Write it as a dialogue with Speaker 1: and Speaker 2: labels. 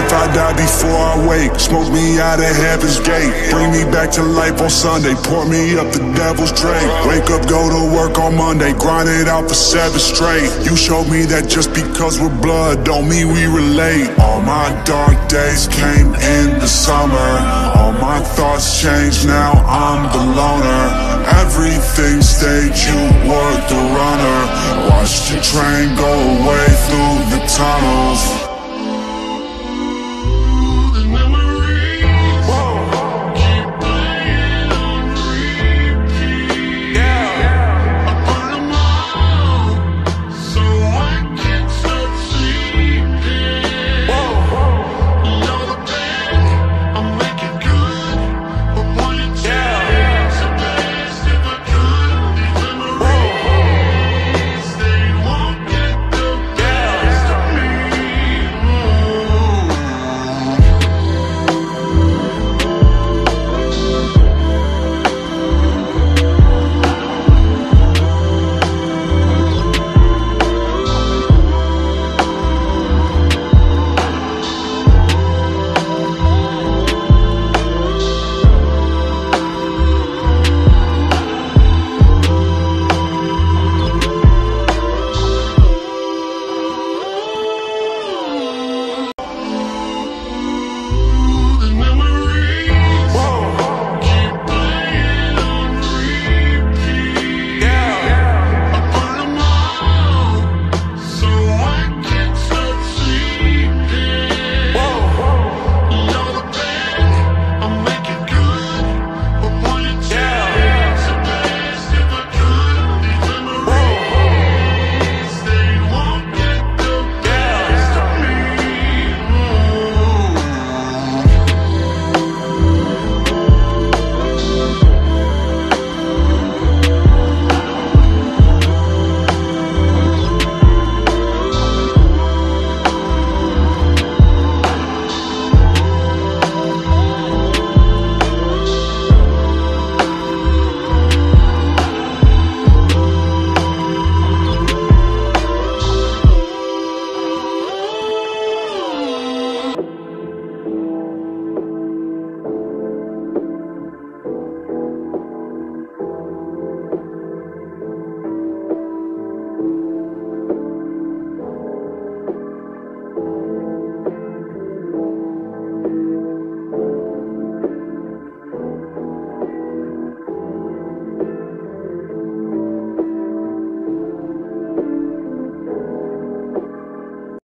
Speaker 1: if I die before I wake, smoke me out of heaven's gate. Bring me back to life on Sunday, pour me up the devil's drink. Wake up, go to work on Monday, grind it out for seven straight. You showed me that just because we're blood don't mean we relate. All my dark days came in the summer. All my thoughts changed, now I'm the loner. Everything stayed, you were the runner. Watched your train go away through the.